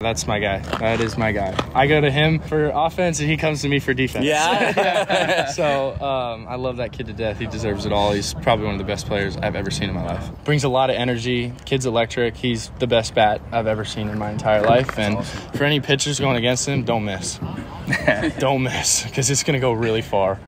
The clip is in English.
That's my guy. That is my guy. I go to him for offense, and he comes to me for defense. Yeah. so um, I love that kid to death. He deserves it all. He's probably one of the best players I've ever seen in my life. Brings a lot of energy. Kid's electric. He's the best bat I've ever seen in my entire life. And for any pitchers going against him, don't miss. don't miss because it's going to go really far.